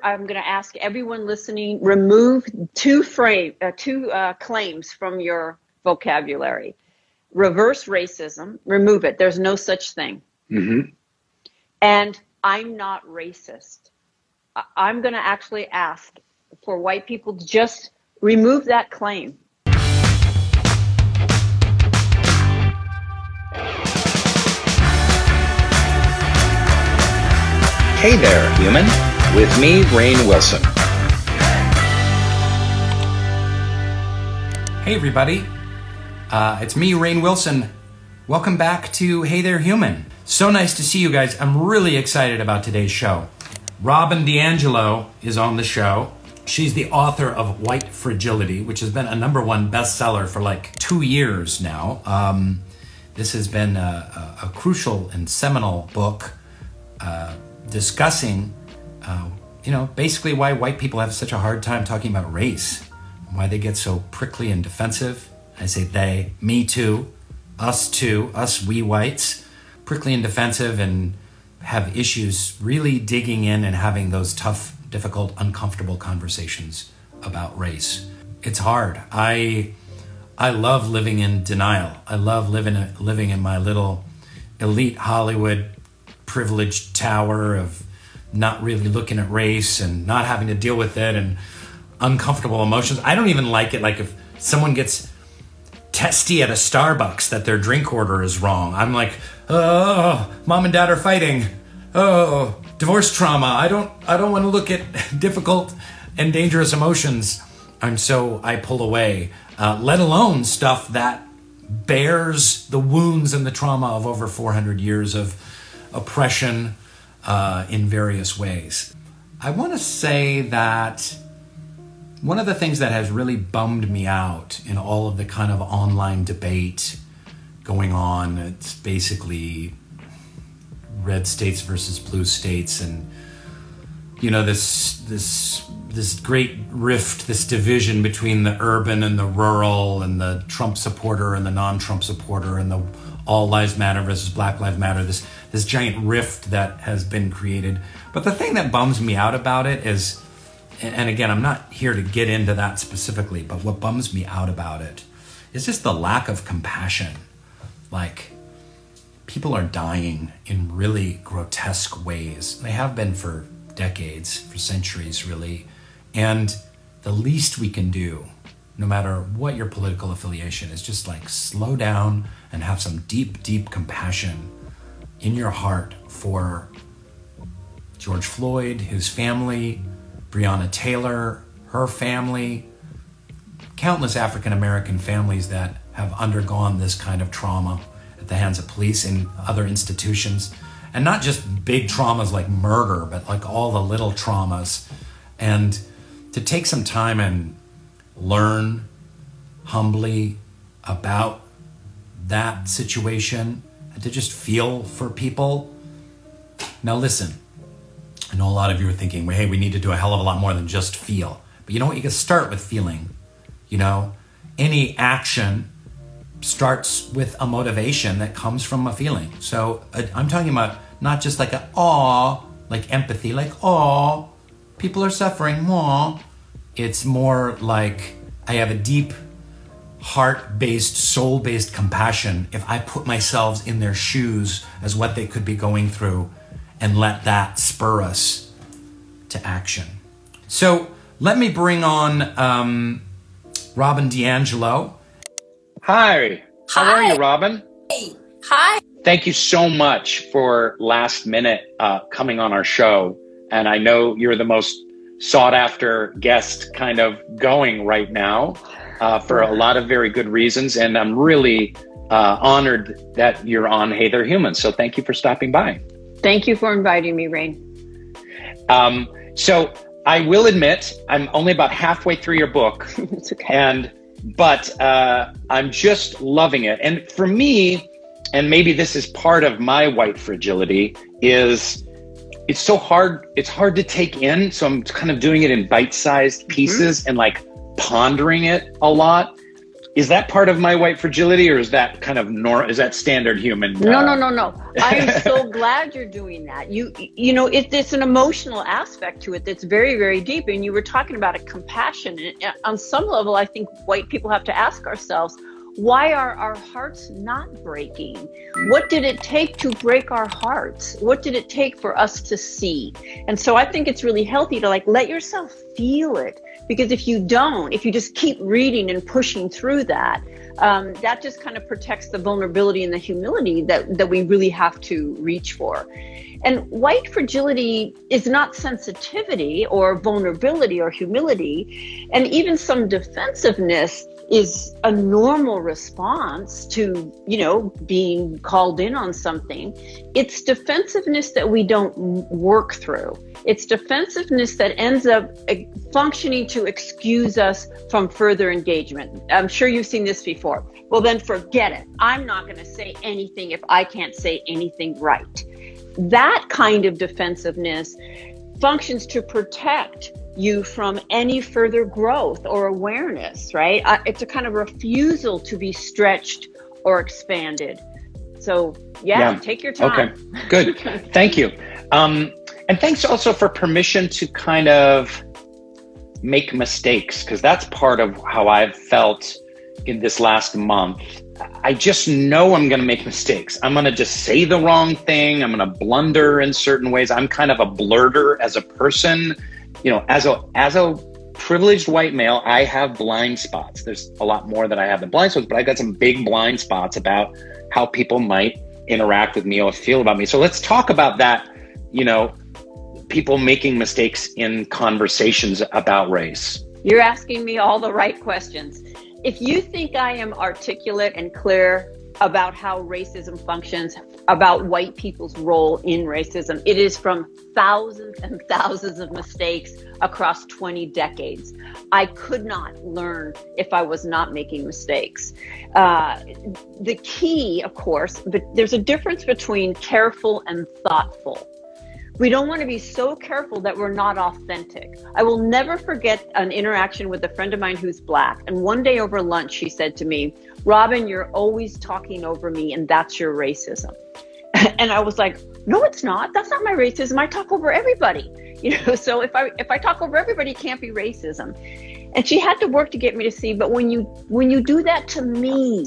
I'm going to ask everyone listening remove two frame uh, two uh, claims from your vocabulary. Reverse racism, remove it. There's no such thing. Mm-hmm. And I'm not racist. I- I'm going to actually ask for white people to just remove that claim. Hey there, human. With me, Rainn Wilson. Hey, everybody. Uh, it's me, Rainn Wilson. Welcome back to Hey There Human. So nice to see you guys. I'm really excited about today's show. Robin DiAngelo is on the show. She's the author of White Fragility, which has been a number one bestseller for like two years now. Um, this has been a, a, a, crucial and seminal book uh, discussing, uh, you know, basically why white people have such a hard time talking about race, why they get so prickly and defensive. I say they, me too, us too, us we whites, prickly and defensive and have issues really digging in and having those tough, difficult, uncomfortable conversations about race. It's hard. I I love living in denial. I love living living in my little elite Hollywood privileged tower of not really looking at race and not having to deal with it and uncomfortable emotions. I don't even like it like if someone gets testy at a Starbucks that their drink order is wrong. I'm like, "Oh, mom and dad are fighting. Oh, divorce trauma. I don't I don't want to look at difficult and dangerous emotions." I'm so I pull away. Uh, let alone stuff that bears the wounds and the trauma of over 400 years of oppression uh, in various ways. I want to say that one of the things that has really bummed me out in all of the kind of online debate going on, it's basically red states versus blue states and you know this this this great rift this division between the urban and the rural and the Trump supporter and the non-Trump supporter and the all lives matter versus black lives matter this this giant rift that has been created. But the thing that bums me out about it is and again I'm not here to get into that specifically but what bums me out about it is just the lack of compassion. Like people are dying in really grotesque ways. They have been for decades, for centuries, really. And the least we can do, no matter what your political affiliation, is just like slow down and have some deep, deep compassion in your heart for George Floyd, his family, Breonna Taylor, her family, countless African American families that have undergone this kind of trauma at the hands of police and other institutions and not just big traumas like murder, but like all the little traumas. And to take some time and learn humbly about that situation and to just feel for people. Now, listen, I know a lot of you are thinking, well, hey, we need to do a hell of a lot more than just feel. But you know what? You can start with feeling. You know, any action starts with a motivation that comes from a feeling. So uh, I'm talking about not just like a aw, like empathy, like aw, people are suffering, aw. It's more like I have a deep heart based, soul based compassion if I put myself in their shoes as what they could be going through and let that spur us to action. So let me bring on um, Robin DiAngelo. Hi. How Hi. are you, Robin? Hey. Hi. Thank you so much for last minute uh, coming on our show. And I know you're the most sought after guest kind of going right now uh, for a lot of very good reasons. And I'm really uh, honored that you're on Hey There Human. So thank you for stopping by. Thank you for inviting me, Rainn. Um, so I will admit, I'm only about halfway through your book. it's okay. And but uh, I'm just loving it. And for me, and maybe this is part of my white fragility, is it's so hard. It's hard to take in. So I'm kind of doing it in bite-sized pieces and like pondering it a lot. is that part of my white fragility or is that kind of nor is that standard human no uh, no no no i am so glad you're doing that you you know it, it's an emotional aspect to it that's very very deep and you were talking about a compassion and on some level i think white people have to ask ourselves why are our hearts not breaking? What did it take to break our hearts? What did it take for us to see? And so I think it's really healthy to like let yourself feel it because if you don't, if you just keep reading and pushing through that, um, that just kind of protects the vulnerability and the humility that, that we really have to reach for. And white fragility is not sensitivity or vulnerability or humility. And even some defensiveness is a normal response to, you know, being called in on something. It's defensiveness that we don't work through. It's defensiveness that ends up eh, functioning to excuse us from further engagement. I'm sure you've seen this before. Well, then forget it. I'm not going to say anything if I can't say anything right. That kind of defensiveness functions to protect you from any further growth or awareness, right? it's a kind of refusal to be stretched or expanded. So, yeah, yeah. take your time. Okay, good. Thank you. Um, and thanks also for permission to kind of make mistakes, because that's part of how I've felt in this last month. I just know I'm going to make mistakes. I'm going to just say the wrong thing. I'm going to blunder in certain ways. I'm kind of a blurter as a person you know, as a as a privileged white male, I have blind spots. There's a lot more that I have than blind spots, but I've got some big blind spots about how people might interact with me or feel about me. So let's talk about that, you know, people making mistakes in conversations about race. You're asking me all the right questions. If you think I am articulate and clear about how racism functions, about white people's role in racism. It is from thousands and thousands of mistakes across 20 decades. I could not learn if I was not making mistakes. Uh, the key, of course, but there's a difference between careful and thoughtful. We don't want to be so careful that we're not authentic. I will never forget an interaction with a friend of mine who's black. And one day over lunch, she said to me, Robin, you're always talking over me, and that's your racism. and I was like, no, it's not. That's not my racism. I talk over everybody. You know, so if I if I talk over everybody, it can't be racism. And she had to work to get me to see, but when you when you do that to me,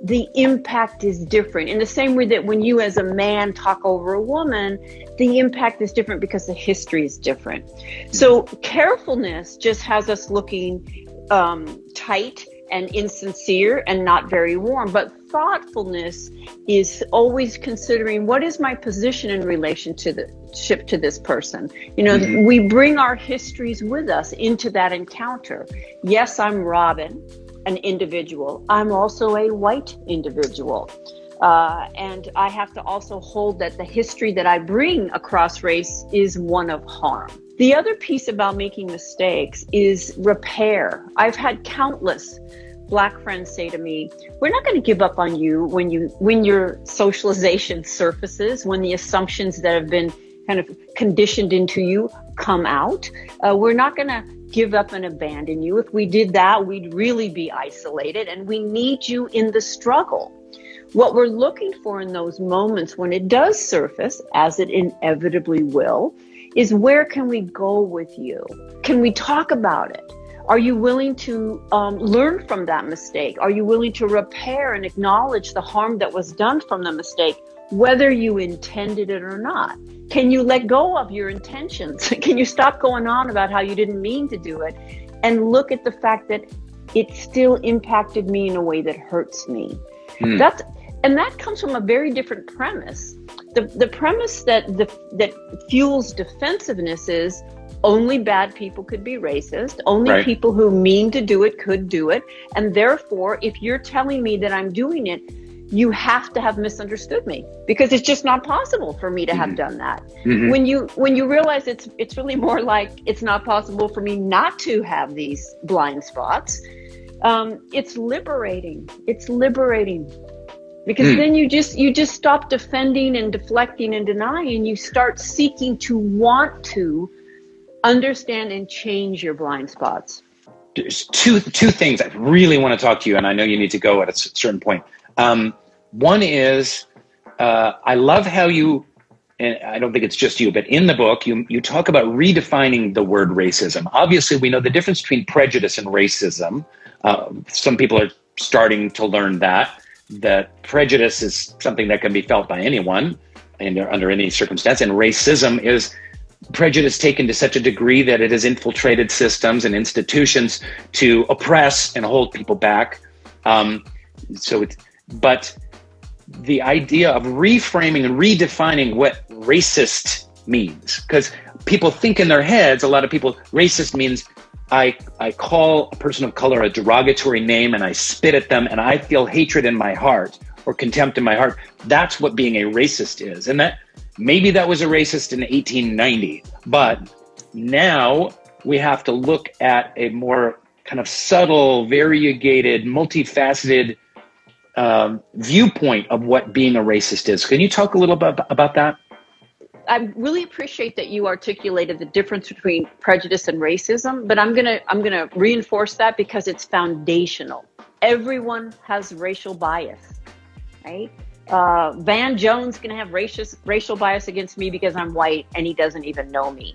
the impact is different. In the same way that when you as a man talk over a woman, the impact is different because the history is different. So carefulness just has us looking um, tight and insincere and not very warm. But thoughtfulness is always considering what is my position in relation to the ship to this person. You know, mm-hmm. we bring our histories with us into that encounter. Yes, I'm Robin, an individual. I'm also a white individual. Uh, and I have to also hold that the history that I bring across race is one of harm. The other piece about making mistakes is repair. I've had countless black friends say to me, "We're not going to give up on you when you when your socialization surfaces, when the assumptions that have been kind of conditioned into you come out. Uh, we're not going to give up and abandon you. If we did that, we'd really be isolated, and we need you in the struggle." What we're looking for in those moments when it does surface, as it inevitably will, is where can we go with you? Can we talk about it? Are you willing to um, learn from that mistake? Are you willing to repair and acknowledge the harm that was done from the mistake, whether you intended it or not? Can you let go of your intentions? Can you stop going on about how you didn't mean to do it and look at the fact that it still impacted me in a way that hurts me? Hmm. That's and that comes from a very different premise. The, the premise that the, that fuels defensiveness is only bad people could be racist. Only right. people who mean to do it could do it. And therefore, if you're telling me that I'm doing it, you have to have misunderstood me because it's just not possible for me to have mm-hmm. done that. Mm-hmm. When you when you realize it's it's really more like it's not possible for me not to have these blind spots. Um, it's liberating. It's liberating because mm. then you just you just stop defending and deflecting and denying. You start seeking to want to understand and change your blind spots. there's two two things I really want to talk to you, and I know you need to go at a certain point. Um, one is uh, I love how you, and I don't think it's just you, but in the book you you talk about redefining the word racism. Obviously, we know the difference between prejudice and racism. Uh, some people are starting to learn that that prejudice is something that can be felt by anyone and under any circumstance, and racism is prejudice taken to such a degree that it has infiltrated systems and institutions to oppress and hold people back. Um, so it's, but the idea of reframing and redefining what racist means, because people think in their heads, a lot of people, racist means I, I call a person of color a derogatory name and I spit at them and I feel hatred in my heart or contempt in my heart. That's what being a racist is. And that Maybe that was a racist in 1890, but now we have to look at a more kind of subtle, variegated, multifaceted um, viewpoint of what being a racist is. Can you talk a little bit about that? I really appreciate that you articulated the difference between prejudice and racism, but I'm gonna I'm gonna reinforce that because it's foundational. Everyone has racial bias, right? uh, Van Jones going to have racist, racial bias against me because I'm white and he doesn't even know me.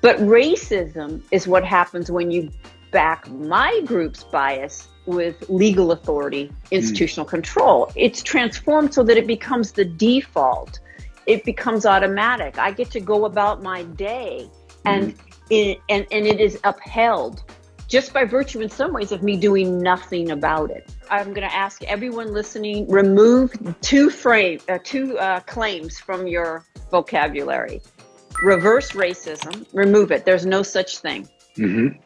But racism is what happens when you back my group's bias with legal authority, institutional mm. control. It's transformed so that it becomes the default. It becomes automatic. I get to go about my day and mm. it, and and it is upheld just by virtue in some ways of me doing nothing about it. I'm going to ask everyone listening remove two frame uh, two uh, claims from your vocabulary. Reverse racism, remove it. There's no such thing. Mm-hmm.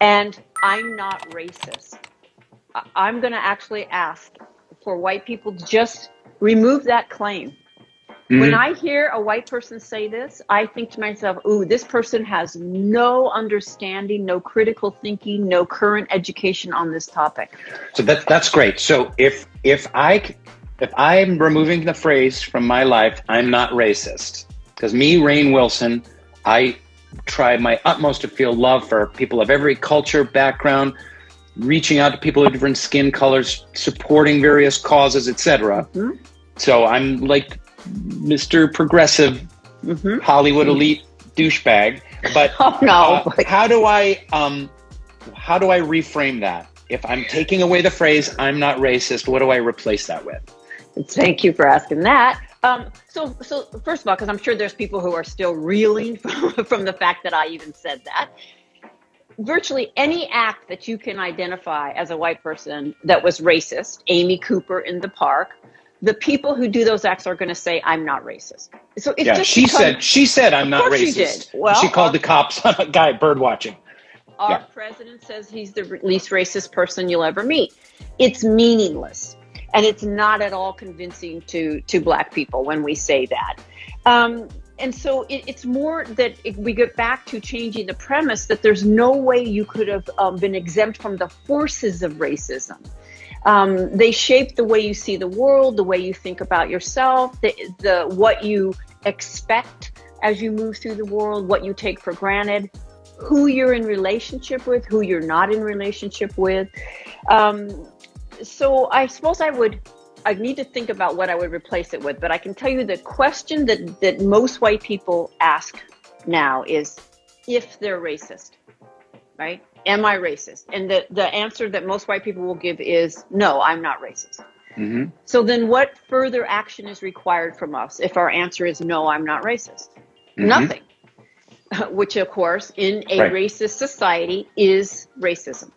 And I'm not racist. I'm going to actually ask for white people to just remove that claim Mm-hmm. When I hear a white person say this, I think to myself, ooh, this person has no understanding, no critical thinking, no current education on this topic. So that, that's great. So if if I if I'm removing the phrase from my life, I'm not racist. Because me, Rainn Wilson, I try my utmost to feel love for people of every culture, background, reaching out to people of different skin colors, supporting various causes, etc. Mm-hmm. So I'm like Mr. Progressive mm-hmm. Hollywood elite douchebag. But oh, no. Uh, how do I um, how do I reframe that? If I'm taking away the phrase "I'm not racist," what do I replace that with? Thank you for asking that. Um, so, so first of all, because I'm sure there's people who are still reeling from, from the fact that I even said that. Virtually any act that you can identify as a white person that was racist, Amy Cooper in the park, the people who do those acts are going to say I'm not racist. So it's yeah, just she because, said she said I'm not racist. She, did. Well, she called our, the cops on a guy bird watching. Our yeah. president says he's the least racist person you'll ever meet. It's meaningless, and it's not at all convincing to to black people when we say that. Um, and so it, it's more that we get back to changing the premise that there's no way you could have um, been exempt from the forces of racism. Um, they shape the way you see the world, the way you think about yourself, the, the what you expect as you move through the world, what you take for granted, who you're in relationship with, who you're not in relationship with. Um, so I suppose I would I need to think about what I would replace it with, but I can tell you the question that, that most white people ask now is if they're racist, right? Am I racist? And the, the answer that most white people will give is no, I'm not racist. Mm-hmm. So then what further action is required from us if our answer is no, I'm not racist? Mm-hmm. Nothing. Which, of course, in a right. racist society is racism.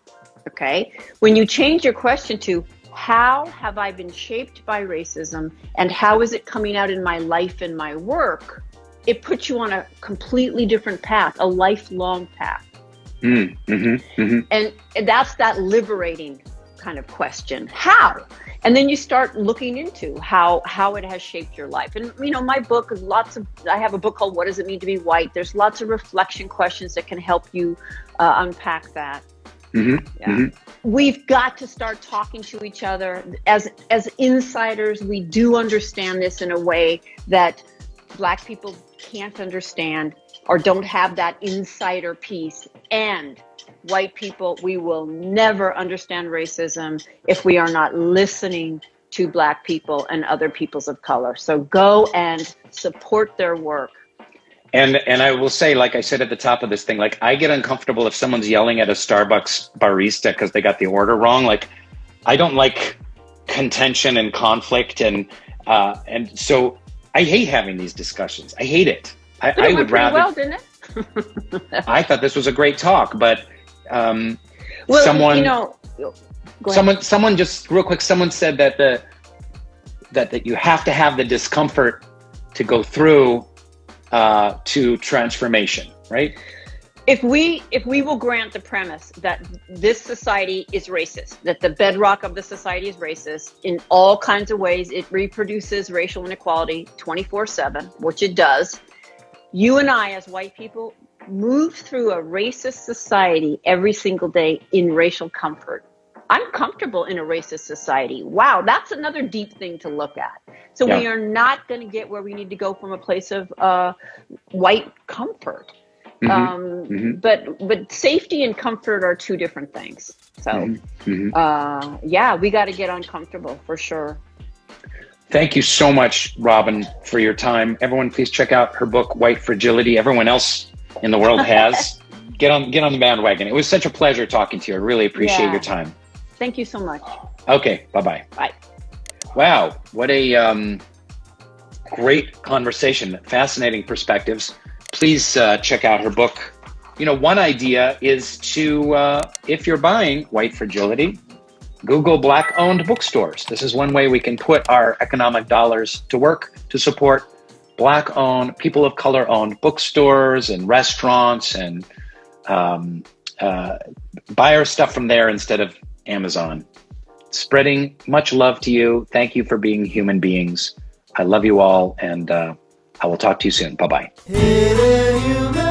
Okay. When you change your question to how have I been shaped by racism and how is it coming out in my life and my work? It puts you on a completely different path, a lifelong path. Mm, mm-hmm, mm-hmm. And that's that liberating kind of question. How? And then you start looking into how how it has shaped your life. And you know, my book is lots of. I have a book called "What Does It Mean to Be White." There's lots of reflection questions that can help you uh, unpack that. Mm-hmm, yeah. Mm-hmm. We've got to start talking to each other as as insiders. We do understand this in a way that Black people can't understand or don't have that insider piece. And white people, we will never understand racism if we are not listening to black people and other peoples of color. So go and support their work. And and I will say, like I said at the top of this thing, like I get uncomfortable if someone's yelling at a Starbucks barista because they got the order wrong. Like I don't like contention and conflict, and uh, and so I hate having these discussions. I hate it. I, I would rather. Well, didn't it? I thought this was a great talk, but um, well, someone, you know, someone, someone just real quick. Someone said that the that that you have to have the discomfort to go through uh, to transformation, right? If we if we will grant the premise that this society is racist, that the bedrock of the society is racist in all kinds of ways, it reproduces racial inequality 24/7, which it does. You and I as white people move through a racist society every single day in racial comfort. I'm comfortable in a racist society. Wow, that's another deep thing to look at. So yeah. we are not going to get where we need to go from a place of uh, white comfort. Mm-hmm. Um, mm-hmm. But but safety and comfort are two different things. So mm-hmm. mm-hmm. uh, yeah, we got to get uncomfortable for sure. Thank you so much, Robin, for your time. Everyone, please check out her book, White Fragility. Everyone else in the world has. get on get on the bandwagon. It was such a pleasure talking to you. I really appreciate yeah. your time. Thank you so much. Okay, bye-bye. Bye. Wow, what a um, great conversation. Fascinating perspectives. Please uh, check out her book. You know, one idea is to, uh, if you're buying White Fragility, Google Black owned bookstores. This is one way we can put our economic dollars to work to support Black owned, people of color owned bookstores and restaurants and um, uh, buy our stuff from there instead of Amazon. Spreading much love to you. Thank you for being human beings. I love you all, and uh, I will talk to you soon. Bye bye.